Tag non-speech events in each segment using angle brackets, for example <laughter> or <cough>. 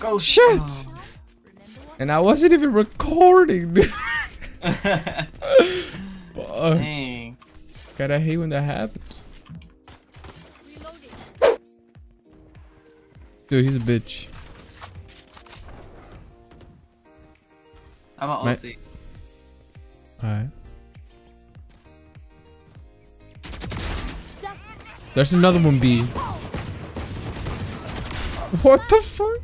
Go Shit. Oh. And I wasn't even recording. <laughs> dude. Dang. God, I hate when that happens. Dude, he's a bitch. I'm an My- OC. Alright. There's another one B. What the fuck?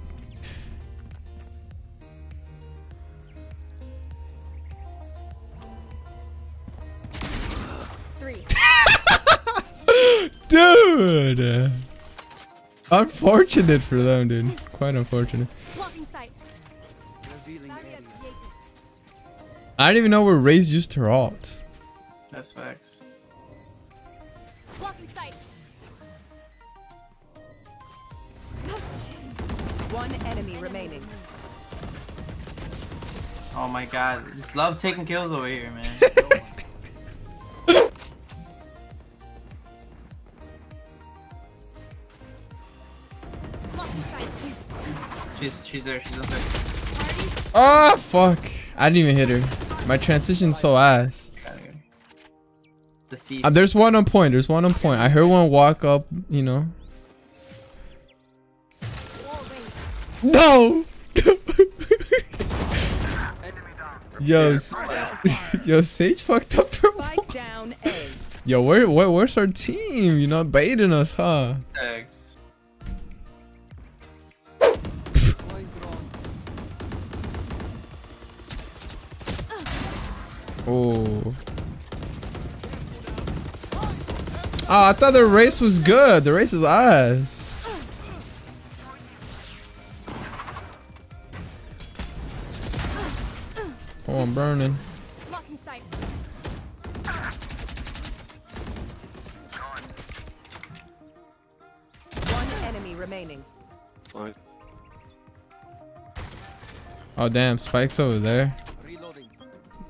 Dude! Uh, unfortunate for them, dude. Quite unfortunate. Blocking sight. Revealing Barrier area. created. I didn't even know where Raze used her alt. That's facts. Blocking sight. One enemy remaining. Oh my god. Just love taking kills over here, man. She's she's there. She's there. Parties. Ah, fuck. I didn't even hit her. My transition's so ass. The C. Uh, there's one on point. There's one on point. I heard one walk up, you know. No! Enemy <laughs> yo, <laughs> yo, Sage fucked up her Spike down A. Yo, where, where, where's our team? You know, baiting us, huh? Thanks. Oh. Oh, I thought the Raze was good. The Raze is ass. Oh, I'm burning. One enemy remaining. Oh, damn. Spike's over there.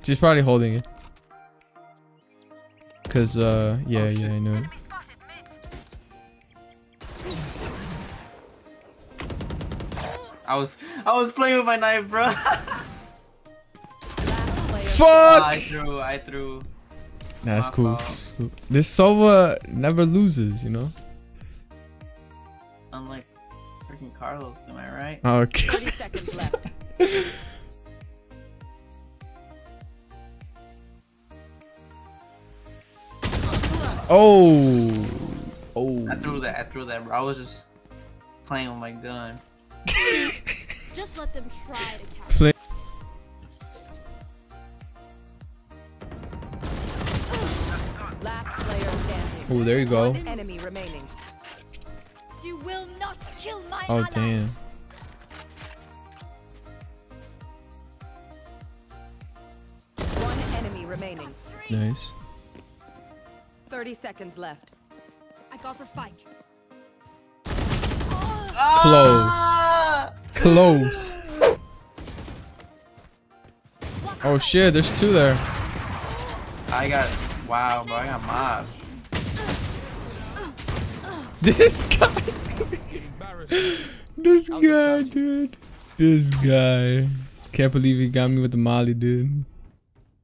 Reloading. She's probably holding it. Cause, uh, yeah, yeah, I know it. I was I was playing with my knife, bro. <laughs> Last player. I Fuck! threw. I threw. That's cool. cool. This Sova never loses, you know? Unlike freaking Carlos, am I right? Okay. 30 seconds left. <laughs> Oh. Oh. I threw that. I threw that, bro. I was just playing with my gun. <laughs> Just let them try to catch. Play- Last player standing. Oh, there you go. Enemy remaining. You will not kill my Oh, ally. damn. One enemy remaining. Nice. 30 seconds left. I got the spike. Ah! Close. Oh shit, there's two there. I got. Wow, bro. I got mobbed. <laughs> This guy. this guy, dude. This guy. Can't believe he got me with the molly, dude.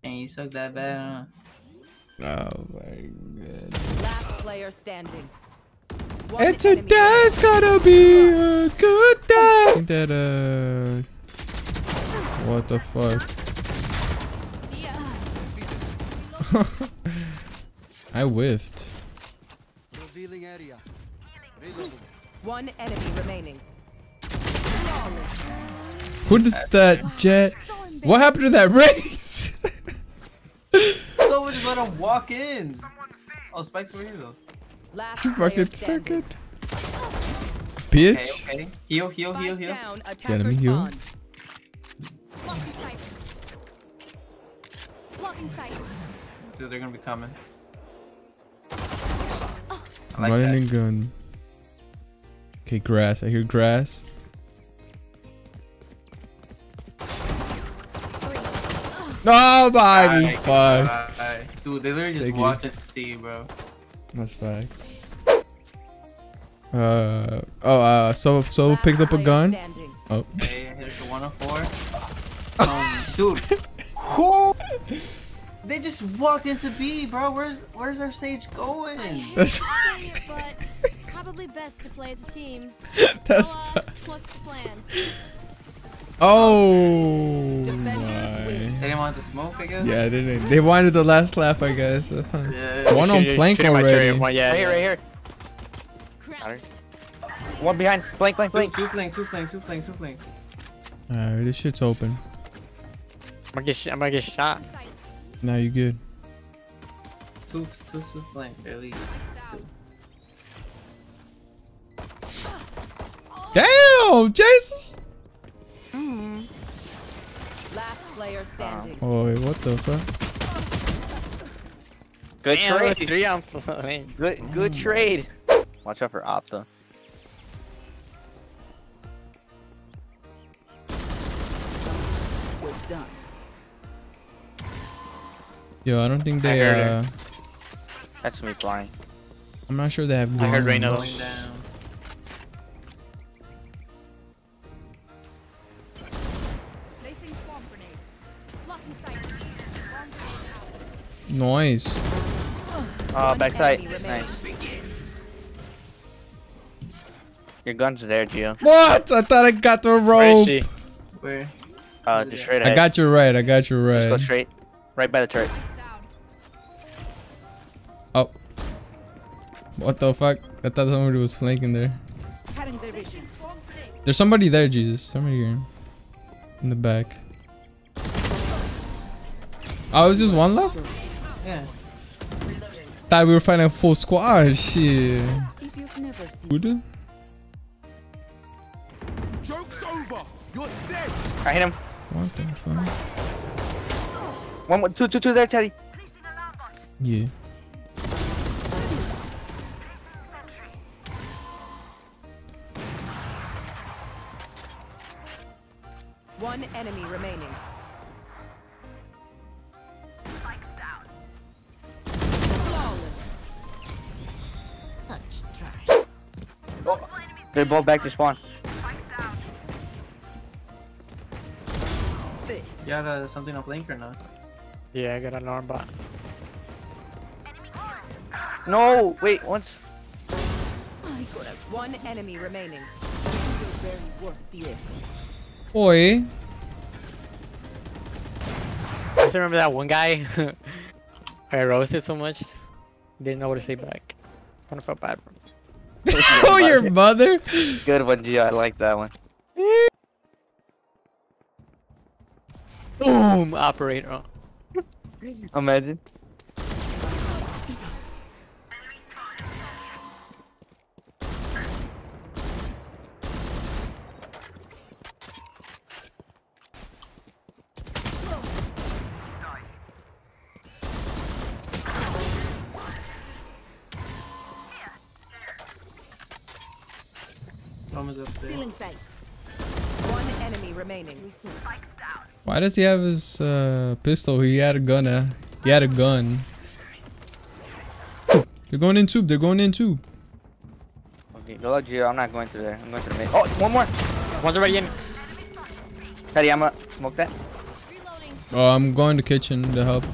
And you suck that bad, huh? Oh my god. Last player standing. One And enemy today's gonna be a good day. That uh what the fuck? <laughs> I whiffed. Revealing area. Reloading. One enemy remaining. Who is that Jett? What happened to that <laughs> Raze? So we just let him walk in. Oh, Spike's over here though. Last you player fucking standing. took it. Bitch. okay. Heal, heal, heal, heal. down. let me heal. spawn. Blocking sight. Blocking sight. Dude, they're gonna be coming. I like Running that. gun. Okay, grass. I hear grass. Nobody. Oh, Alright, Fuck. Alright. Dude, they literally just Thank you. walked into C, bro. That's facts. Uh oh. Uh. So so Last picked up a gun. standing. Oh. Okay, here's the 104. Um, dude, <laughs> who? They just walked into B, bro. Where's Where's our Sage going? That's Say it, <laughs> but probably best to play as a team. <laughs> that's. so, uh, what's the plan? Oh Defenders my. Win. They didn't want to smoke, I guess. Yeah, they didn't. They wanted the last laugh, I guess. Yeah. <laughs> One on Shoot- flank shoot already. One, yeah, Right here, right here. Crap. One behind. Blank, blank, Two, blank. two flank, two flank, two flank, two flank. Alright, this shit's open. I'm gonna get, sh- I'm gonna get shot. Now you good. Two, two, two flank, at least. Two. Damn, Jesus. Mm-hmm. Last player standing. Oh wait, what the fuck? Good Damn, trade. three on flank. Good, good trade. Watch out for Opta. We're done. Yo, I don't think they. heard her. Uh, That's me flying. I'm not sure they have. I heard guns. Reyna Nice. Oh, One backside. Nice. Your gun's there, Gio. What? I thought I got the Where is rope. she? Where? Uh, just straight I got you right. I got you Just go right. straight. Right by the turret. Oh. What the fuck? I thought somebody was flanking there. Placing swamp grenade. There's somebody there, Jesus. Somebody here. In the back. Oh, is just one left? Yeah. Thought we were fighting a full squad. Shit. If you've never seen Buddha? I hit him. What the fuck? One, more- two, two, two there, Teddy. Yeah. one enemy remaining. They're both back to spawn. You got uh, something on flank or not? Yeah, I got an alarm bot. No, wait, once. One enemy remaining. Oi. I still remember that one guy. <laughs> I roasted so much, didn't know what to say back. Kind of felt bad for him. Oh, your mother? Good one, Gio. I like that one. Boom! Operator. Imagine. Roma's up there. sight. One enemy remaining. Why does he have his uh, pistol? He had a gun. Uh, he had a gun. They're going in tube. They're going in tube. Okay, go luck, Gio. I'm not going through there. I'm going to the mid. Oh, one more. One's already in. Teddy, I'm gonna smoke that. Oh, I'm going to kitchen to help.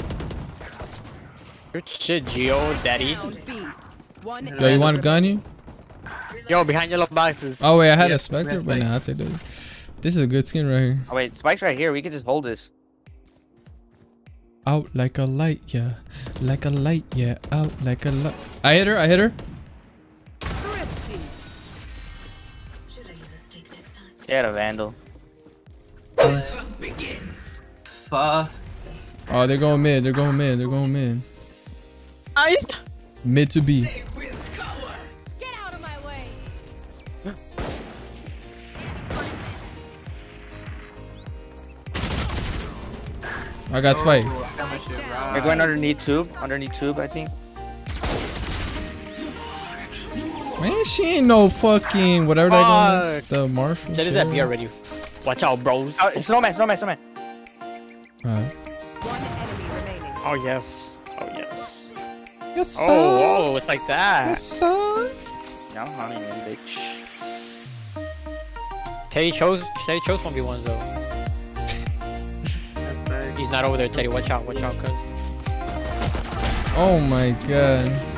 Good shit, Geo, daddy. B. Yo, you want a gun here? Yo, behind yellow boxes. Oh wait, I had Yeah, a Spectre, but have nah, I'll take this. This is a good skin right here. Oh, wait, Spike's right here. We can just hold this. Out like a light, yeah. Like a light, yeah. Out like a light. I hit her. I hit her. thrifty. She had a vandal. Fuck. Oh, they're going mid. They're going mid. They're going mid. I. Mid to B. I got spike. Oh, I got my shit They're going underneath tube. Underneath tube, I think. Man, she ain't no fucking whatever that gun is. The Marshal. That is shit. at B already. Watch out, bros. Oh, snowman, snowman, snowman. Alright. One enemy remaining. Oh, yes. Oh, yes. Yes, oh, sir. Oh, oh, it's like that. Yes, sir. Yeah, I'm hunting you, bitch. Teddy chose Teddy chose 1v1s though. That's right. Not over there, Teddy. Watch out, watch out, cuz. Oh my god.